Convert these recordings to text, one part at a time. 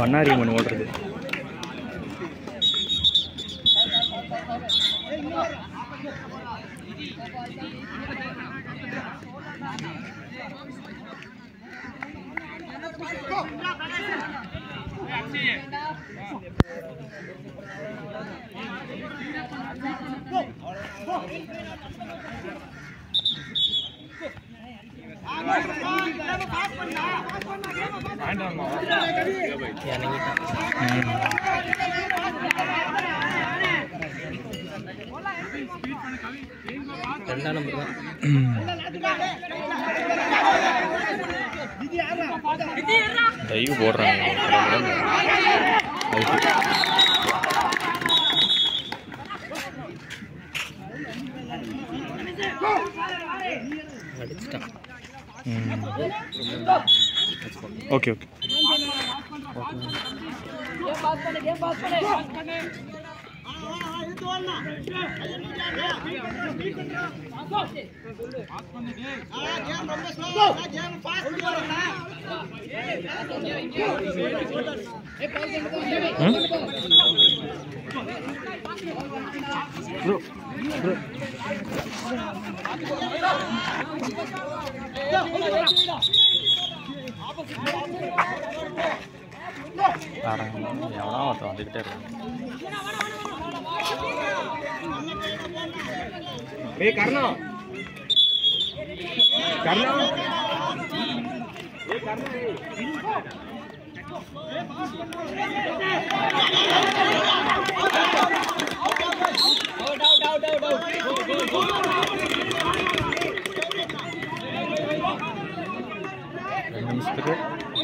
பண்ணாரி அம்மன் ஓடுறது. ரெண்டாம் நம்பர் தான் டைவ் போடுறாங்க. அடிச்சிட்டான் ओके ओके Bro, కారణం ఎవరో అవుతాం దిగటారు కర్ణం కర్ణం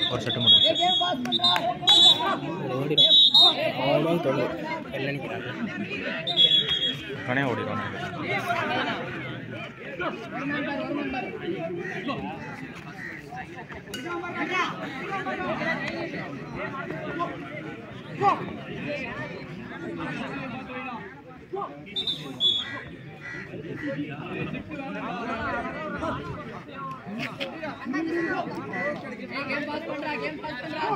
और सट मुड़ ஒரு செட்டு முடிஞ்சு ஓடிடும் அவனும் தொழில் என்ன गेम पास पंद्रह गेम पास पंद्रह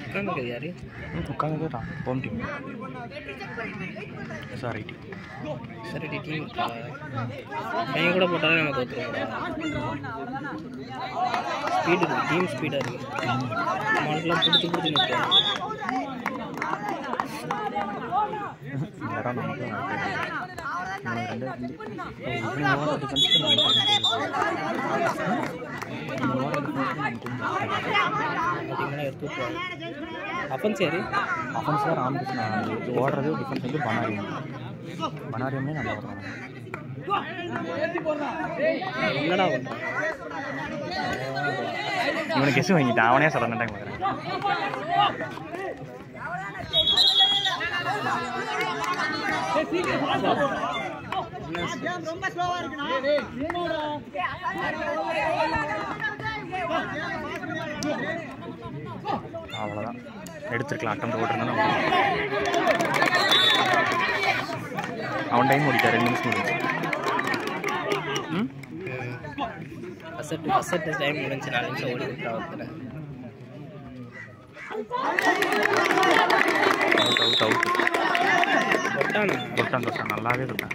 உட்காந்துருக்குது யாரு? உட்காந்து தான் ஹோம் டீம் சாரி டீம். சரி டீம் பையன் கூட போட்டாலே தோற்றுருவோம் ஸ்பீடு இருக்கு டீம் ஸ்பீடாக இருக்கு நம்மளுக்குலாம் பிடிச்சி பிடிச்சி இடம் நமக்கு அப்பன்ஸ் யாரு? அஃபென்ஸ் தான் ராமகிருஷ்ணா. இது ஓடுறது டிஃபென்ஸ் வந்து பனாரியம் பனாரியமே நல்லா ஓடுறாங்க. என்னடா இவனுக்கு எஸ் வாங்கிட்டான். அவனே சொல்ல மாட்டாங்க பார்க்குறேன் அவ்வளோதான் எடுத்துருக்கலாம். அட்டம் ஓட்டுறதுனா அவன் டைம் ஓடிட்டார் ரெண்டு நிமிஷம் முடிஞ்சு ம்? ஃபஸ்ட் ஃபஸ்ட் டைம் முடிஞ்சு நாலு நிமிஷம் ஓடி out out out தொட்டானா தொட்டான் தொட்டான் நல்லாவே தொட்டான்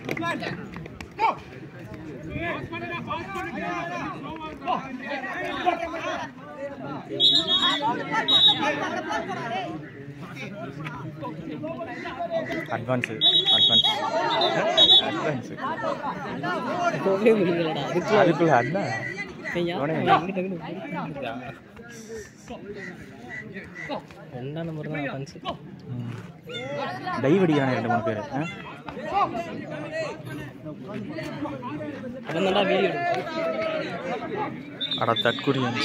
அட்வான்ஸு அட்வான்ஸ் அட்வான்ஸு போகவே முடியலடா அதுக்கு அதுக்குள்ள அதான் ரெண்டாம் நம்பர் தான் பஞ்சு டைவ் அடிக்கிறாங்க ரெண்டு மூணு பேர். அட தற்குறியன்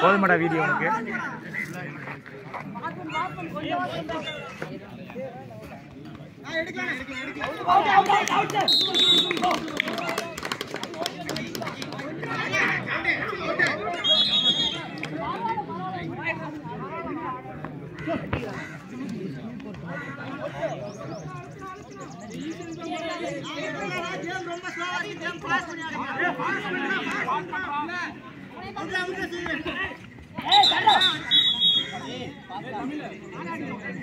போதுமாடா வீடியோ உனக்கு. எடுக்கலாம்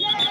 Hey!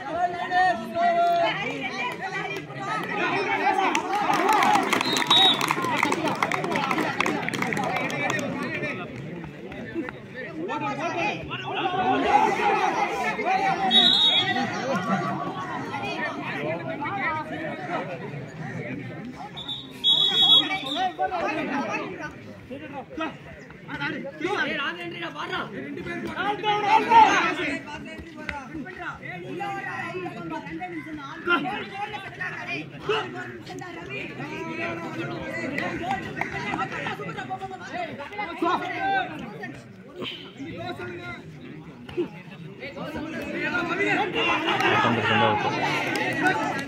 Gracias.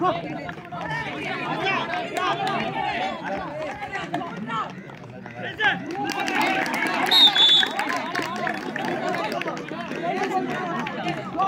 Go!